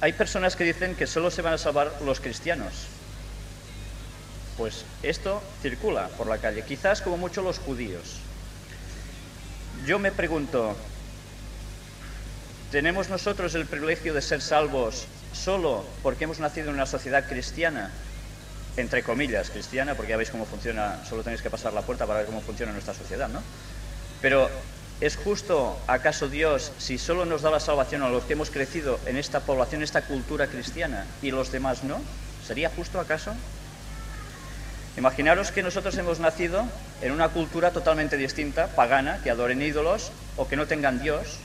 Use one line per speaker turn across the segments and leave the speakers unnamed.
hay personas que dicen que solo se van a salvar los cristianos. Pues esto circula por la calle, quizás como mucho los judíos. Yo me pregunto, ¿tenemos nosotros el privilegio de ser salvos solo porque hemos nacido en una sociedad cristiana? Entre comillas, cristiana, porque ya veis cómo funciona, solo tenéis que pasar la puerta para ver cómo funciona nuestra sociedad, ¿no? Pero ¿Es justo acaso Dios si solo nos da la salvación a los que hemos crecido en esta población, esta cultura cristiana, y los demás no? ¿Sería justo acaso? Imaginaros que nosotros hemos nacido en una cultura totalmente distinta, pagana, que adoren ídolos o que no tengan Dios,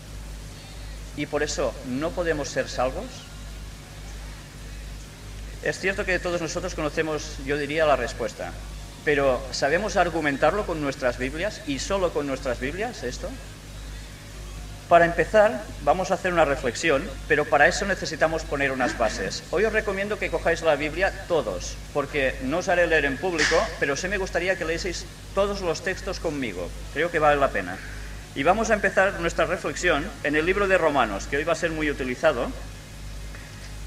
y por eso no podemos ser salvos. Es cierto que todos nosotros conocemos, yo diría, la respuesta. Pero ¿sabemos argumentarlo con nuestras Biblias y solo con nuestras Biblias esto? Para empezar, vamos a hacer una reflexión, pero para eso necesitamos poner unas bases. Hoy os recomiendo que cojáis la Biblia todos, porque no os haré leer en público, pero sí me gustaría que leeseis todos los textos conmigo. Creo que vale la pena. Y vamos a empezar nuestra reflexión en el libro de Romanos, que hoy va a ser muy utilizado.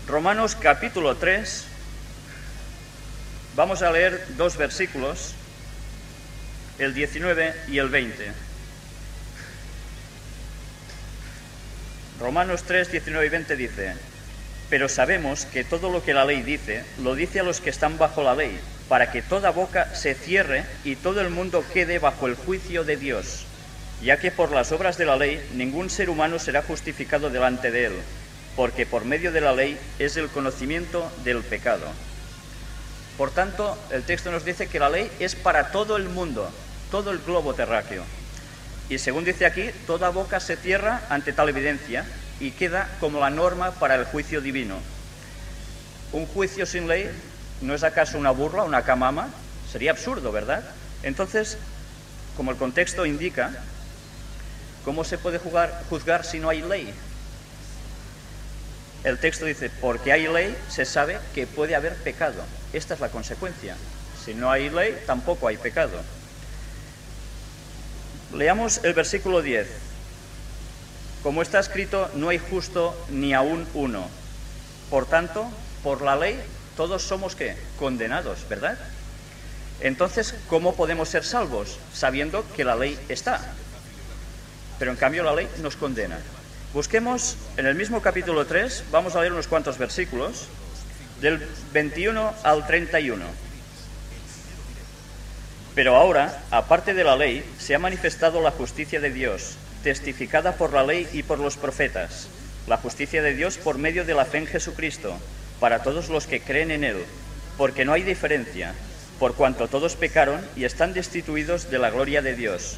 Romanos capítulo 3, Vamos a leer dos versículos, el 19 y el 20. Romanos 3, 19 y 20 dice, pero sabemos que todo lo que la ley dice, lo dice a los que están bajo la ley, para que toda boca se cierre y todo el mundo quede bajo el juicio de Dios, ya que por las obras de la ley ningún ser humano será justificado delante de él, porque por medio de la ley es el conocimiento del pecado. Por tanto, el texto nos dice que la ley es para todo el mundo, todo el globo terráqueo. Y según dice aquí, toda boca se cierra ante tal evidencia y queda como la norma para el juicio divino. ¿Un juicio sin ley no es acaso una burla, una camama? Sería absurdo, ¿verdad? Entonces, como el contexto indica, ¿cómo se puede juzgar si no hay ley? El texto dice, porque hay ley, se sabe que puede haber pecado. Esta es la consecuencia. Si no hay ley, tampoco hay pecado. Leamos el versículo 10. Como está escrito, no hay justo ni aún uno. Por tanto, por la ley, todos somos qué? Condenados, ¿verdad? Entonces, ¿cómo podemos ser salvos? Sabiendo que la ley está. Pero en cambio la ley nos condena. Busquemos en el mismo capítulo 3, vamos a leer unos cuantos versículos, del 21 al 31. Pero ahora, aparte de la ley, se ha manifestado la justicia de Dios, testificada por la ley y por los profetas, la justicia de Dios por medio de la fe en Jesucristo, para todos los que creen en Él, porque no hay diferencia, por cuanto todos pecaron y están destituidos de la gloria de Dios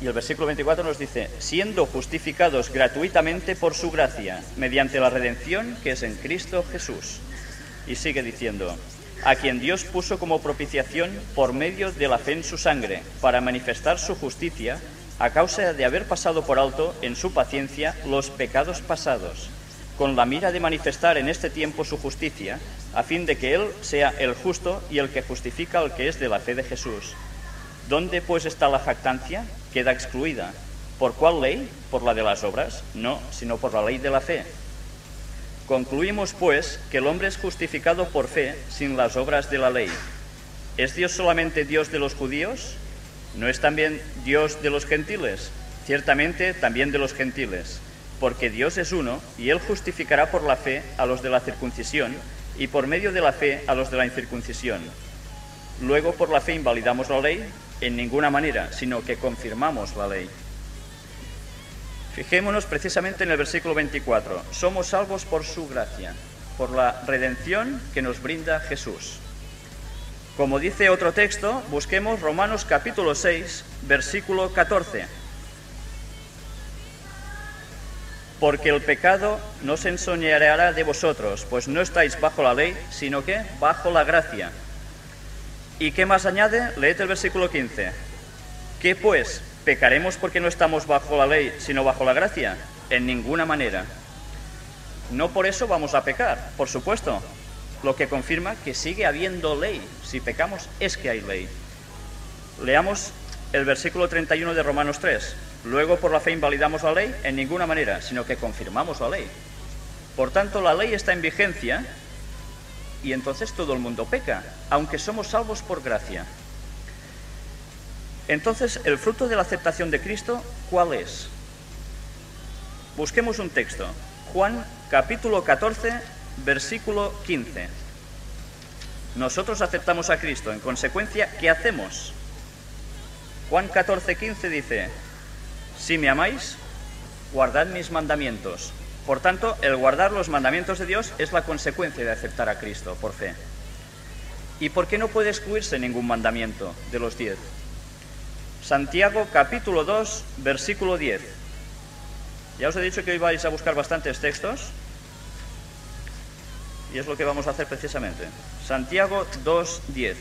y el versículo 24 nos dice, siendo justificados gratuitamente por su gracia, mediante la redención que es en Cristo Jesús. Y sigue diciendo, a quien Dios puso como propiciación por medio de la fe en su sangre, para manifestar su justicia, a causa de haber pasado por alto en su paciencia los pecados pasados, con la mira de manifestar en este tiempo su justicia, a fin de que Él sea el justo y el que justifica al que es de la fe de Jesús. ¿Dónde pues está la jactancia? Queda excluida. ¿Por cuál ley? ¿Por la de las obras? No, sino por la ley de la fe. Concluimos, pues, que el hombre es justificado por fe sin las obras de la ley. ¿Es Dios solamente Dios de los judíos? ¿No es también Dios de los gentiles? Ciertamente también de los gentiles, porque Dios es uno y Él justificará por la fe a los de la circuncisión y por medio de la fe a los de la incircuncisión. Luego por la fe invalidamos la ley en ninguna manera, sino que confirmamos la ley. Fijémonos precisamente en el versículo 24. Somos salvos por su gracia, por la redención que nos brinda Jesús. Como dice otro texto, busquemos Romanos capítulo 6, versículo 14. Porque el pecado no se ensoñará de vosotros, pues no estáis bajo la ley, sino que bajo la gracia. ¿Y qué más añade? Leed el versículo 15. ¿Qué pues? ¿Pecaremos porque no estamos bajo la ley, sino bajo la gracia? En ninguna manera. No por eso vamos a pecar, por supuesto. Lo que confirma que sigue habiendo ley. Si pecamos es que hay ley. Leamos el versículo 31 de Romanos 3. Luego por la fe invalidamos la ley en ninguna manera, sino que confirmamos la ley. Por tanto, la ley está en vigencia y entonces todo el mundo peca, aunque somos salvos por gracia. Entonces, el fruto de la aceptación de Cristo, ¿cuál es? Busquemos un texto. Juan capítulo 14, versículo 15. Nosotros aceptamos a Cristo. En consecuencia, ¿qué hacemos? Juan 14, 15 dice, si me amáis, guardad mis mandamientos. Por tanto, el guardar los mandamientos de Dios es la consecuencia de aceptar a Cristo por fe. ¿Y por qué no puede excluirse ningún mandamiento de los diez? Santiago capítulo 2, versículo 10. Ya os he dicho que hoy vais a buscar bastantes textos y es lo que vamos a hacer precisamente. Santiago 2, 10.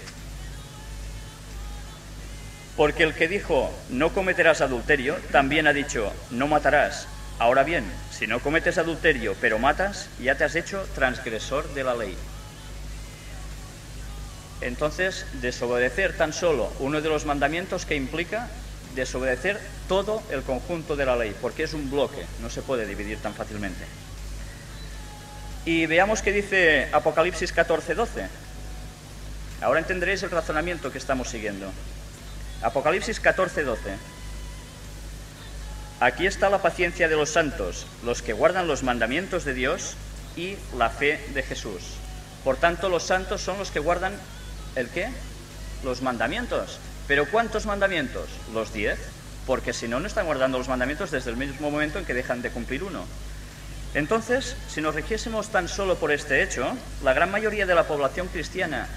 Porque el que dijo, no cometerás adulterio, también ha dicho, no matarás. Ahora bien, si no cometes adulterio, pero matas, ya te has hecho transgresor de la ley. Entonces, desobedecer tan solo uno de los mandamientos que implica desobedecer todo el conjunto de la ley, porque es un bloque, no se puede dividir tan fácilmente. Y veamos qué dice Apocalipsis 14, 12. Ahora entenderéis el razonamiento que estamos siguiendo. Apocalipsis 14, 12. Aquí está la paciencia de los santos, los que guardan los mandamientos de Dios y la fe de Jesús. Por tanto, los santos son los que guardan el qué? Los mandamientos. ¿Pero cuántos mandamientos? Los diez. Porque si no, no están guardando los mandamientos desde el mismo momento en que dejan de cumplir uno. Entonces, si nos rigiésemos tan solo por este hecho, la gran mayoría de la población cristiana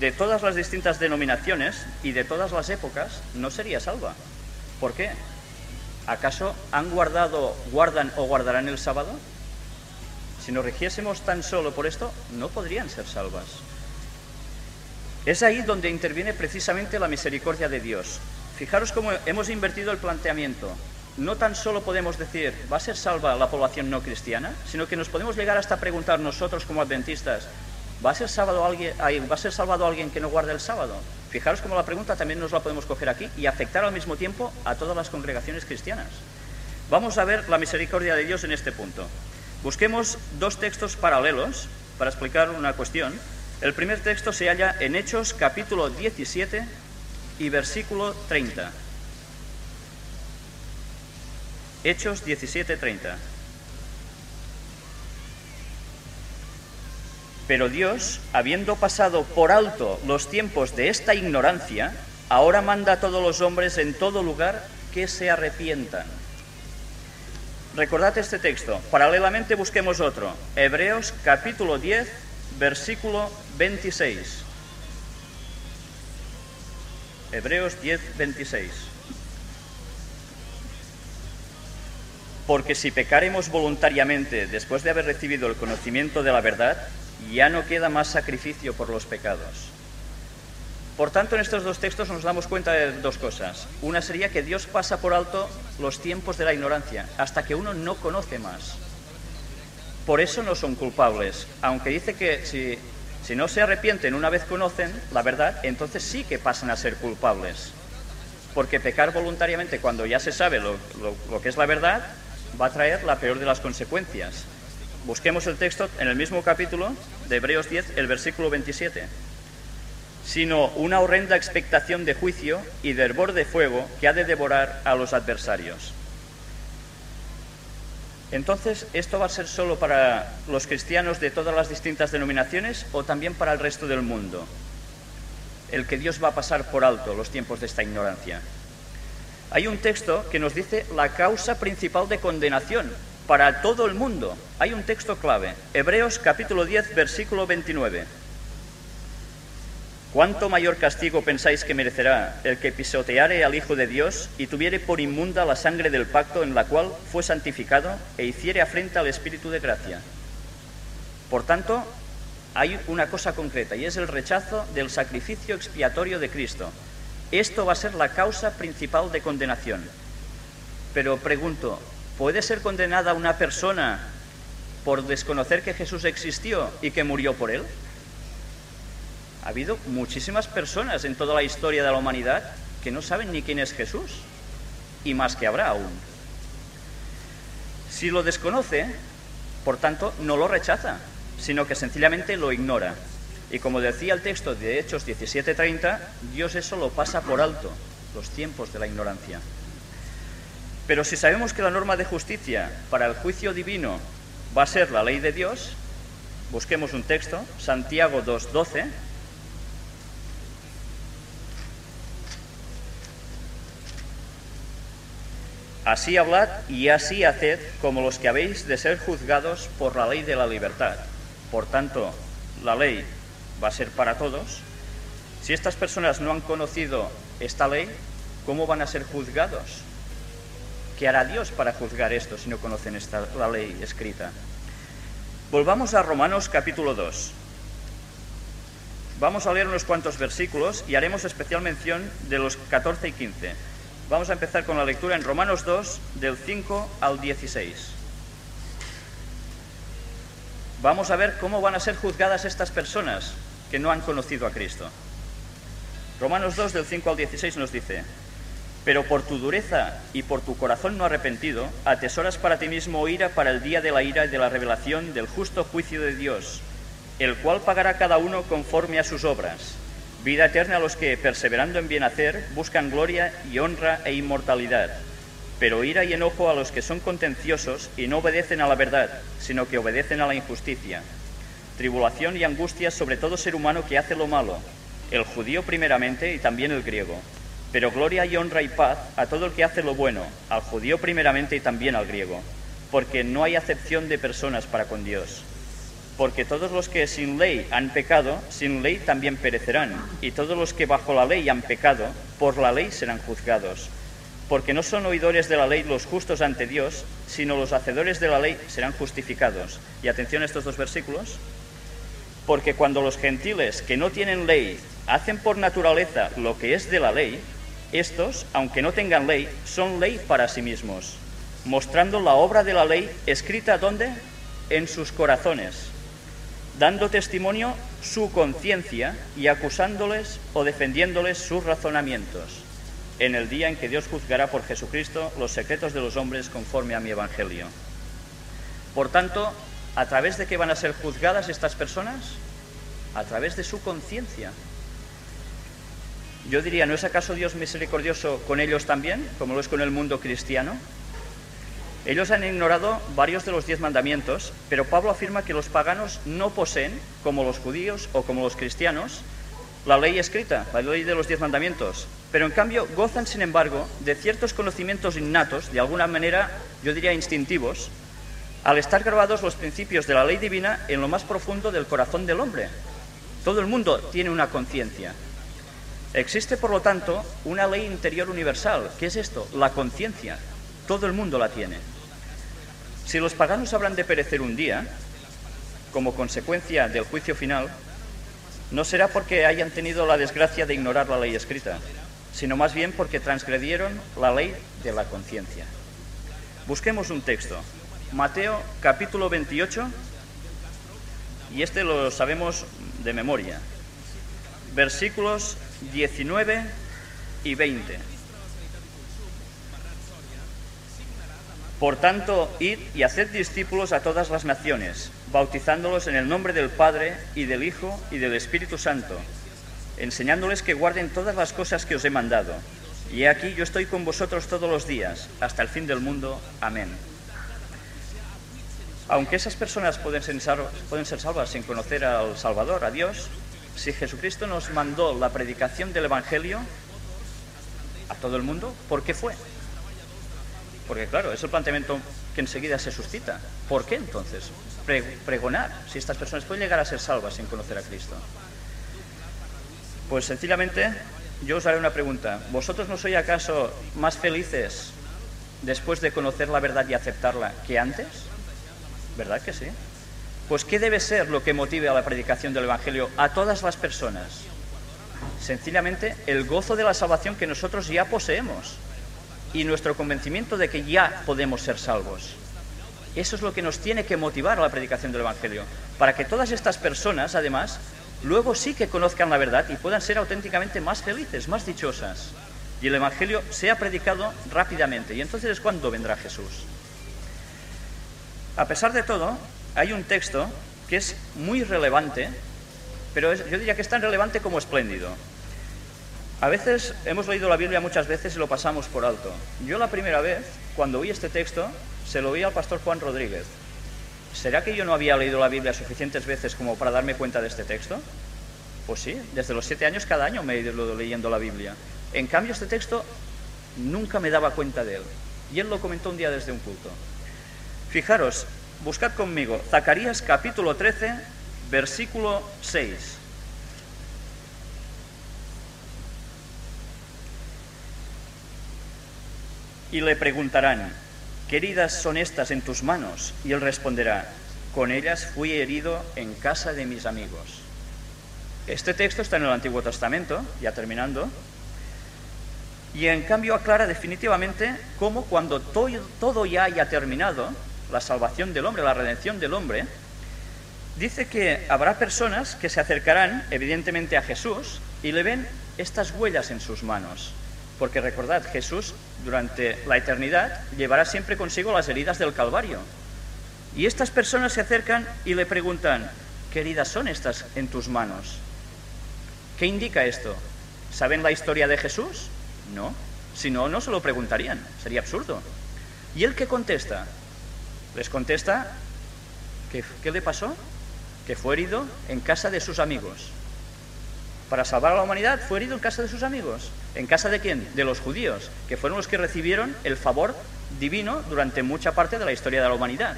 de todas las distintas denominaciones y de todas las épocas no sería salva. ¿Por qué? ¿Acaso han guardado, guardan o guardarán el sábado? Si nos rigiésemos tan solo por esto, no podrían ser salvas. Es ahí donde interviene precisamente la misericordia de Dios. Fijaros cómo hemos invertido el planteamiento. No tan solo podemos decir, ¿va a ser salva la población no cristiana? Sino que nos podemos llegar hasta preguntar nosotros como adventistas, ¿Va a, ser salvado alguien, ¿Va a ser salvado alguien que no guarde el sábado? Fijaros cómo la pregunta también nos la podemos coger aquí y afectar al mismo tiempo a todas las congregaciones cristianas. Vamos a ver la misericordia de Dios en este punto. Busquemos dos textos paralelos para explicar una cuestión. El primer texto se halla en Hechos capítulo 17 y versículo 30. Hechos 17, 30. Pero Dios, habiendo pasado por alto los tiempos de esta ignorancia, ahora manda a todos los hombres en todo lugar que se arrepientan. Recordad este texto. Paralelamente busquemos otro. Hebreos capítulo 10, versículo 26. Hebreos 10, 26. Porque si pecaremos voluntariamente después de haber recibido el conocimiento de la verdad, ya no queda más sacrificio por los pecados. Por tanto, en estos dos textos nos damos cuenta de dos cosas. Una sería que Dios pasa por alto los tiempos de la ignorancia, hasta que uno no conoce más. Por eso no son culpables, aunque dice que si, no se arrepienten una vez conocen la verdad, entonces sí que pasan a ser culpables. Porque pecar voluntariamente cuando ya se sabe lo que es la verdad va a traer la peor de las consecuencias. Busquemos el texto en el mismo capítulo de Hebreos 10, el versículo 27. Sino una horrenda expectación de juicio y de hervor de fuego que ha de devorar a los adversarios. Entonces, ¿esto va a ser solo para los cristianos de todas las distintas denominaciones o también para el resto del mundo? El que Dios va a pasar por alto los tiempos de esta ignorancia. Hay un texto que nos dice la causa principal de condenación para todo el mundo. Hay un texto clave, Hebreos capítulo 10, versículo 29. ¿Cuánto mayor castigo pensáis que merecerá el que pisoteare al Hijo de Dios y tuviere por inmunda la sangre del pacto en la cual fue santificado e hiciere afrenta al Espíritu de gracia? Por tanto, hay una cosa concreta y es el rechazo del sacrificio expiatorio de Cristo. Esto va a ser la causa principal de condenación. Pero pregunto, ¿Puede ser condenada una persona por desconocer que Jesús existió y que murió por él? Ha habido muchísimas personas en toda la historia de la humanidad que no saben ni quién es Jesús, y más que habrá aún. Si lo desconoce, Por tanto, no lo rechaza, sino que sencillamente lo ignora. Y como decía el texto de Hechos 17:30, Dios eso lo pasa por alto, los tiempos de la ignorancia. Pero si sabemos que la norma de justicia para el juicio divino va a ser la ley de Dios, busquemos un texto, Santiago 2:12. Así hablad y así haced como los que habéis de ser juzgados por la ley de la libertad. Por tanto, la ley va a ser para todos. Si estas personas no han conocido esta ley, ¿cómo van a ser juzgados? ¿Qué hará Dios para juzgar esto si no conocen esta, la ley escrita? Volvamos a Romanos capítulo 2. Vamos a leer unos cuantos versículos y haremos especial mención de los 14 y 15. Vamos a empezar con la lectura en Romanos 2, del 5 al 16. Vamos a ver cómo van a ser juzgadas estas personas que no han conocido a Cristo. Romanos 2 del 5 al 16 nos dice, pero por tu dureza y por tu corazón no arrepentido, atesoras para ti mismo ira para el día de la ira y de la revelación del justo juicio de Dios, el cual pagará cada uno conforme a sus obras. Vida eterna a los que, perseverando en bien hacer, buscan gloria y honra e inmortalidad. Pero ira y enojo a los que son contenciosos y no obedecen a la verdad, sino que obedecen a la injusticia tribulación y angustia sobre todo ser humano que hace lo malo, el judío primeramente y también el griego. Pero gloria y honra y paz a todo el que hace lo bueno, al judío primeramente y también al griego, porque no hay acepción de personas para con Dios. Porque todos los que sin ley han pecado, sin ley también perecerán, y todos los que bajo la ley han pecado, por la ley serán juzgados. Porque no son oidores de la ley los justos ante Dios, sino los hacedores de la ley serán justificados. Y atención a estos dos versículos, porque cuando los gentiles que no tienen ley hacen por naturaleza lo que es de la ley, estos, aunque no tengan ley, son ley para sí mismos, mostrando la obra de la ley escrita ¿dónde? En sus corazones, dando testimonio su conciencia y acusándoles o defendiéndoles sus razonamientos, en el día en que Dios juzgará por Jesucristo los secretos de los hombres conforme a mi evangelio. Por tanto, ¿A través de qué van a ser juzgadas estas personas? A través de su conciencia. Yo diría, ¿no es acaso Dios misericordioso con ellos también, como lo es con el mundo cristiano? Ellos han ignorado varios de los diez mandamientos, pero Pablo afirma que los paganos no poseen, como los judíos o como los cristianos, la ley escrita, la ley de los diez mandamientos, pero en cambio gozan, sin embargo, de ciertos conocimientos innatos, de alguna manera, yo diría instintivos, al estar grabados los principios de la ley divina en lo más profundo del corazón del hombre. Todo el mundo tiene una conciencia. Existe, por lo tanto, una ley interior universal. ¿Qué es esto? La conciencia. Todo el mundo la tiene. Si los paganos habrán de perecer un día, como consecuencia del juicio final, no será porque hayan tenido la desgracia de ignorar la ley escrita, sino más bien porque transgredieron la ley de la conciencia. Busquemos un texto. Mateo capítulo 28, y este lo sabemos de memoria, versículos 19 y 20. Por tanto, id y haced discípulos a todas las naciones, bautizándolos en el nombre del Padre y del Hijo y del Espíritu Santo, enseñándoles que guarden todas las cosas que os he mandado. Y aquí yo estoy con vosotros todos los días, hasta el fin del mundo. Amén. Aunque esas personas pueden ser, pueden ser salvas sin conocer al Salvador, a Dios, si Jesucristo nos mandó la predicación del Evangelio a todo el mundo, ¿por qué fue? Porque claro, es el planteamiento que enseguida se suscita. ¿Por qué entonces? pregonar, si estas personas pueden llegar a ser salvas sin conocer a Cristo. Pues sencillamente yo os haré una pregunta. ¿Vosotros no sois acaso más felices después de conocer la verdad y aceptarla que antes? ¿Verdad que sí? Pues ¿qué debe ser lo que motive a la predicación del Evangelio a todas las personas? Sencillamente el gozo de la salvación que nosotros ya poseemos y nuestro convencimiento de que ya podemos ser salvos. Eso es lo que nos tiene que motivar a la predicación del Evangelio, para que todas estas personas, además, luego sí que conozcan la verdad y puedan ser auténticamente más felices, más dichosas. Y el Evangelio sea predicado rápidamente. Y entonces es cuando vendrá Jesús. A pesar de todo, hay un texto que es muy relevante, pero yo diría que es tan relevante como espléndido. A veces hemos leído la Biblia muchas veces y lo pasamos por alto. Yo la primera vez, cuando oí este texto, se lo oí al pastor Juan Rodríguez. ¿Será que yo no había leído la Biblia suficientes veces como para darme cuenta de este texto? Pues sí, desde los siete años cada año me he ido leyendo la Biblia. En cambio, este texto nunca me daba cuenta de él. Y él lo comentó un día desde un culto. Fijaros, buscad conmigo Zacarías capítulo 13, versículo 6. Y le preguntarán, ¿qué heridas son estas en tus manos? Y él responderá, con ellas fui herido en casa de mis amigos. Este texto está en el Antiguo Testamento, ya terminando, y en cambio aclara definitivamente cómo cuando todo ya haya terminado, la salvación del hombre, la redención del hombre, dice que habrá personas que se acercarán evidentemente a Jesús y le ven estas huellas en sus manos. Porque recordad, Jesús durante la eternidad llevará siempre consigo las heridas del Calvario. Y estas personas se acercan y le preguntan, ¿qué heridas son estas en tus manos? ¿Qué indica esto? ¿Saben la historia de Jesús? No. Si no, no se lo preguntarían. Sería absurdo. ¿Y él qué contesta? Les contesta que, ¿qué le pasó? Que fue herido en casa de sus amigos. Para salvar a la humanidad fue herido en casa de sus amigos. ¿En casa de quién? De los judíos, que fueron los que recibieron el favor divino durante mucha parte de la historia de la humanidad.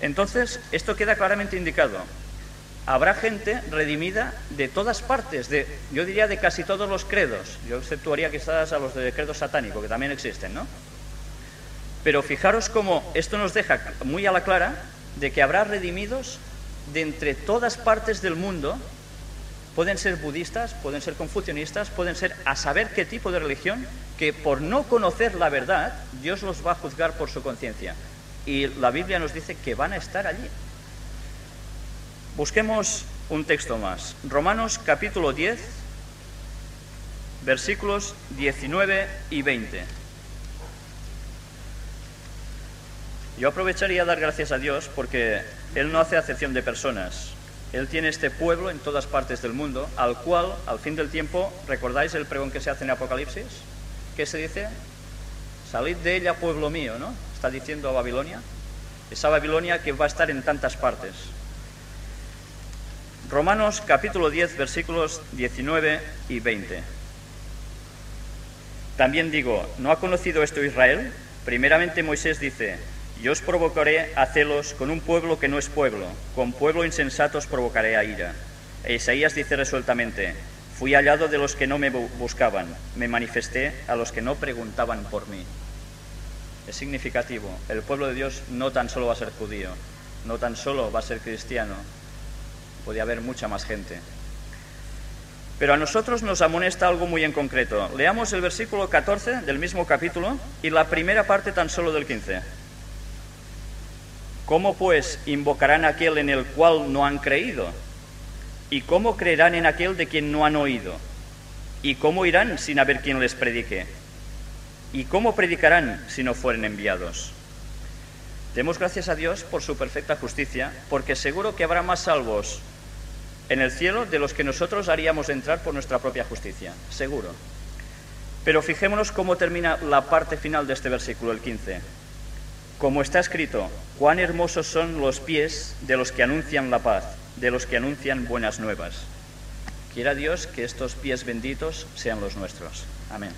Entonces, esto queda claramente indicado. Habrá gente redimida de todas partes, de, yo diría de casi todos los credos. Yo exceptuaría quizás a los de credo satánico, que también existen, ¿no? Pero fijaros cómo esto nos deja muy a la clara de que habrá redimidos de entre todas partes del mundo. Pueden ser budistas, pueden ser confucianistas, pueden ser a saber qué tipo de religión, que por no conocer la verdad, Dios los va a juzgar por su conciencia. Y la Biblia nos dice que van a estar allí. Busquemos un texto más. Romanos capítulo 10, versículos 19 y 20. Yo aprovecharía a dar gracias a Dios porque Él no hace acepción de personas. Él tiene este pueblo en todas partes del mundo, al cual, al fin del tiempo, ¿recordáis el pregón que se hace en Apocalipsis? ¿Qué se dice? Salid de ella, pueblo mío, ¿no? Está diciendo a Babilonia. Esa Babilonia que va a estar en tantas partes. Romanos capítulo 10, versículos 19 y 20. También digo, ¿no ha conocido esto Israel? Primeramente Moisés dice, yo os provocaré a celos con un pueblo que no es pueblo, con pueblo insensato os provocaré a ira. E Isaías dice resueltamente, fui hallado de los que no me buscaban, me manifesté a los que no preguntaban por mí. Es significativo, el pueblo de Dios no tan solo va a ser judío, no tan solo va a ser cristiano, puede haber mucha más gente. Pero a nosotros nos amonesta algo muy en concreto. Leamos el versículo 14 del mismo capítulo y la primera parte tan solo del 15. ¿Cómo pues invocarán aquel en el cual no han creído? ¿Y cómo creerán en aquel de quien no han oído? ¿Y cómo irán sin haber quien les predique? ¿Y cómo predicarán si no fueren enviados? Demos gracias a Dios por su perfecta justicia, porque seguro que habrá más salvos en el cielo de los que nosotros haríamos entrar por nuestra propia justicia, seguro. Pero fijémonos cómo termina la parte final de este versículo, el 15. Como está escrito, cuán hermosos son los pies de los que anuncian la paz, de los que anuncian buenas nuevas. Quiera Dios que estos pies benditos sean los nuestros. Amén.